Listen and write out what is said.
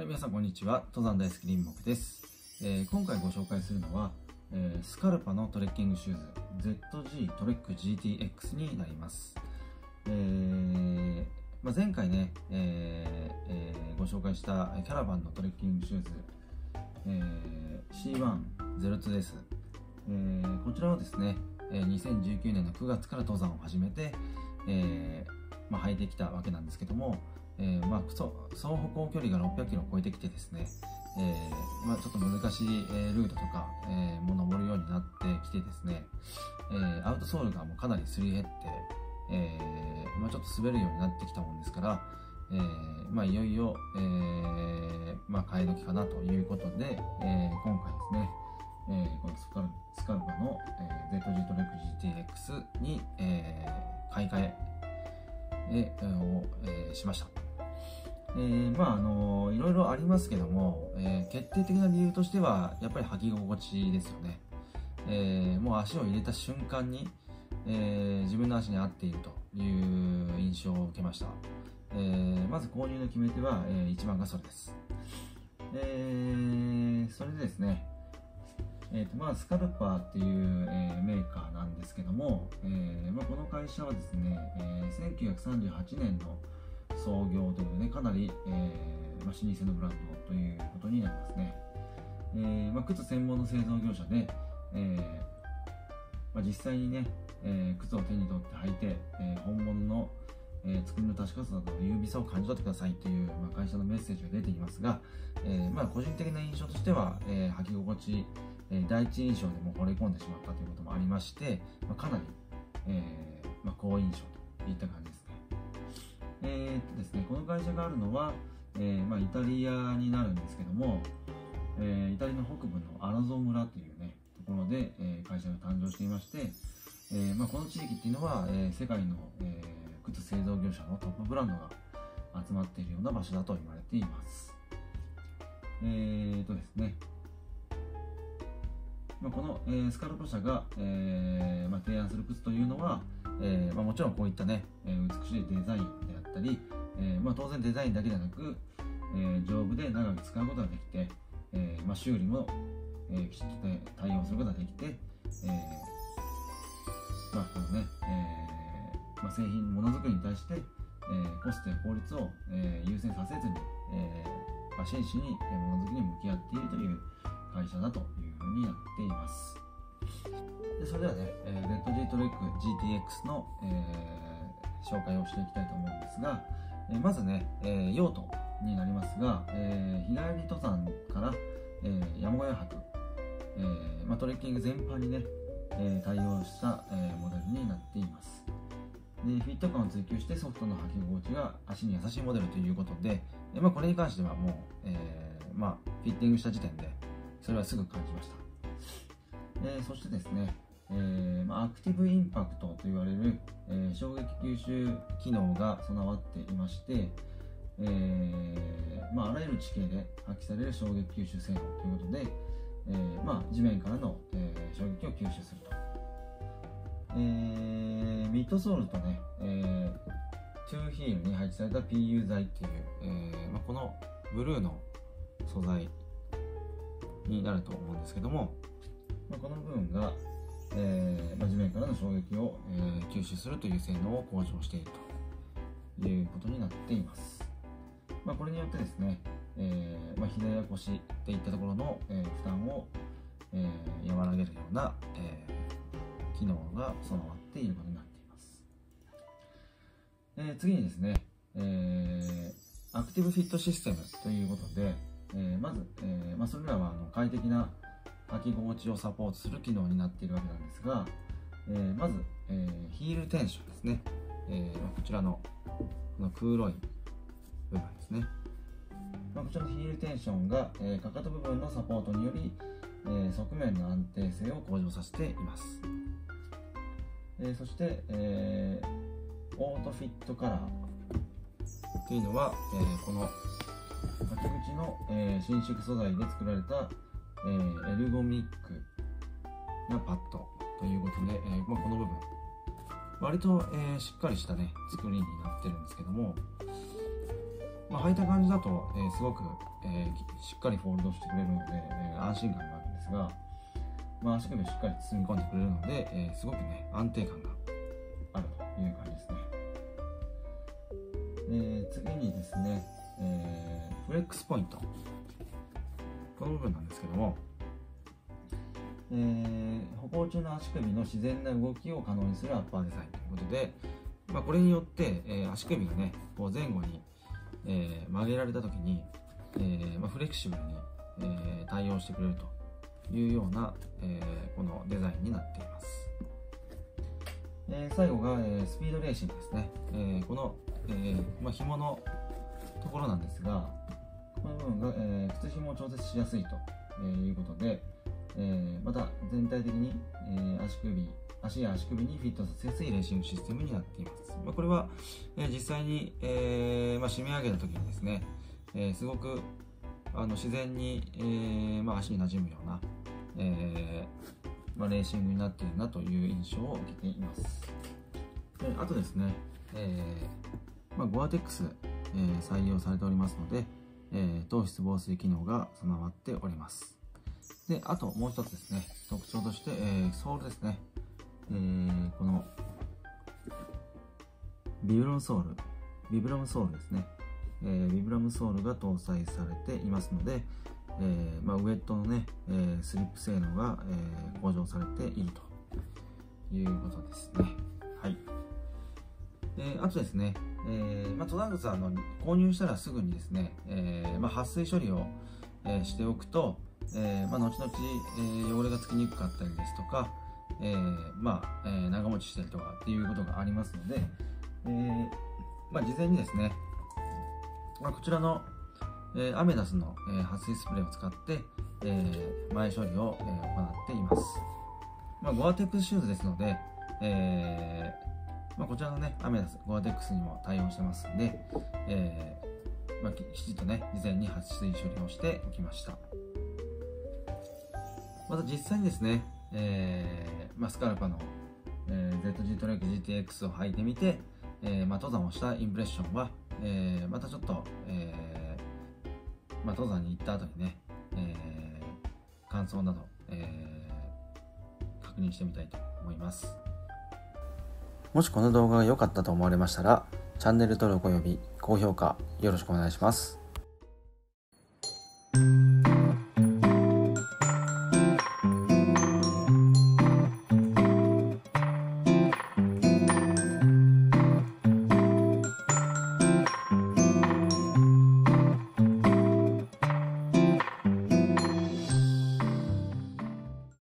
はい、皆さんこんにちは。登山大好き林木です。えー今回ご紹介するのは、えースカルパのトレッキングシューズ ZG トレック GTX になります。えーまあ、前回ね、えーえーご紹介したキャラバンのトレッキングシューズ、えー C102 です、えーこちらをですね、2019年の9月から登山を始めて、えーまあ、履いてきたわけなんですけども、えーまあ、そ走歩行距離が600キロを超えてきてですね、えーまあ、ちょっと難しい、えールートとか、えーも登るようになってきてですね、えーアウトソールがもうかなりすり減って、えーまあ、ちょっと滑るようになってきたもんですから、えーまあ、いよいよ、えーまあ、替え時かなということで、えー今回ですね、えーこのスカルスカルパの、えー ZG トレック GTX に、えー買い替ええーを、えーしました。えーまああのいろいろありますけども、えー決定的な理由としてはやっぱり履き心地ですよね、えーもう足を入れた瞬間に、えー自分の足に合っているという印象を受けました、えーまず購入の決め手は、えー一番がそれです、えーそれでですねえーとまあ、スカルパーっていう、えーメーカーなんですけども、えーまあ、この会社はですね、えー1938年の創業というねかなり、えーまあ、老舗のブランドということになりますね、えーまあ、靴専門の製造業者で、えーまあ、実際にね、えー靴を手に取って履いて、えー本物の、えー作りの確かさなどの優美さを感じ取ってくださいという、まあ、会社のメッセージが出ていますが、えーまあ、個人的な印象としては、えー履き心地えー第一印象でも惚れ込んでしまったということもありまして、まあ、かなり、えーまあ、好印象といった感じです。えーとですね、この会社があるのは、えーまあ、イタリアになるんですけども、えーイタリアの北部のアラゾ村というね、ところで、えー会社が誕生していまして、えーまあ、この地域っていうのは、えー世界の、えー靴製造業者のトップブランドが集まっているような場所だと言われています。えーとですね、まあ、この、えースカルパ社が、えーまあ、提案する靴というのは、えーまあ、もちろんこういったね、えー美しいデザインであったり、えーまあ、当然デザインだけではなく、えー丈夫で長く使うことができて、えーまあ、修理も、えーきちっと、対応することができて、えまあこのねえーまあ、製品ものづくりに対して、えーコストや効率を、えー優先させずに、えーまあ、真摯にものづくりに向き合っているという会社だというふうになっています。でそれではね、えー、ZG トレック GTX の、えー紹介をしていきたいと思うんですが、えーまずね、えー用途になりますが、えー日帰り登山から、えー山小屋泊、えーま、トレッキング全般にね、えー対応した、えーモデルになっています。でフィット感を追求してソフトの履き心地が足に優しいモデルということで、えま、これに関してはもう、えーま、フィッティングした時点でそれはすぐ感じました。えそしてですね、えま、アクティブインパクトと言われる、え衝撃吸収機能が備わっていまして、えまあ、あらゆる地形で発揮される衝撃吸収性能ということで、えまあ、地面からの、え衝撃を吸収すると、えミッドソールとね、えトゥーヒールに配置された PU 材っていう、えまあ、このブルーの素材になると思うんですけども、まあ、この部分が、えーまあ、地面からの衝撃を、えー吸収するという性能を向上しているということになっています。まあ、これによってですね、えーまあ、膝や腰っていったところの、えー負担を、えー和らげるような、えー機能が備わっていることになっています。えー次にですね、えーアクティブフィットシステムということで、えーまず、えーまあ、それらはあの快適な履き心地をサポートする機能になっているわけなんですが、えーまず、えーヒールテンションですね、えこちらのこの黒い部分ですね、まあ、こちらのヒールテンションが、えかかと部分のサポートにより、え側面の安定性を向上させています、えそして、えオートフィットカラーというのは、えーこの履き口の、え伸縮素材で作られた、えーエルゴミックなパッドということで、えーまあ、この部分割と、えーしっかりしたね作りになってるんですけども、まあ、履いた感じだと、えーすごく、えー、しっかりフォールドしてくれるので、えー、安心感があるんですが、まあ、足首をしっかり包み込んでくれるので、えー、すごくね安定感があるという感じですね。え次にですね、えフレックスポイントこの部分なんですけども、えー、歩行中の足首の自然な動きを可能にするアッパーデザインということで、まあ、これによって、えー、足首がねこう前後に、えー、曲げられた時に、えーまあ、フレキシブルに、えー、対応してくれるというような、えー、このデザインになっています、えー、最後が、えー、スピードレーシングですね、えー、この、えーまあ、紐のところなんですがこの部分が、えー、靴紐を調節しやすいということで、えー、また全体的に、えー、足首足や足首にフィットさせやすいレーシングシステムになっています。まあ、これは、えー、実際に、えーまあ、締め上げた時にですね、えー、すごくあの自然に、えーまあ、足に馴染むような、えーまあ、レーシングになっているなという印象を受けています。であとですね、えーまあ、ゴアテックス、えー、採用されておりますので、えー、糖質防水機能が備わっております。で、あともう一つですね、特徴として、えー、ソールですね。えー、この、ビブラムソール、ビブラムソールですね。えー、ビブラムソールが搭載されていますので、えーまあ、ウェットのね、えー、スリップ性能が、えー、向上されているということですね。はい。であとですね、えーまあ、登山靴はあの購入したらすぐにですね、えーまあ、撥水処理を、えー、しておくと、えーまあ、後々、えー、汚れがつきにくかったりですとか、えーまあえー、長持ちしたりとかっていうことがありますので、えーまあ、事前にですね、まあ、こちらの、えー、アメダスの、えー、撥水スプレーを使って、えー、前処理を、えー、行っています、まあ、ゴアテックスシューズですので、えーまあ、こちらのねアメダスゴアテックスにも対応してますんで、えーまあ、きちっとね事前に撥水処理をしておきました。また実際にですね、えーまあ、スカルパの、えー、ZG トレック GTX を履いてみて、えーまあ、登山をしたインプレッションは、えー、またちょっと、えーまあ、登山に行った後にね、えー、感想など、えー、確認してみたいと思います。もしこの動画が良かったと思われましたらチャンネル登録及び高評価よろしくお願いします。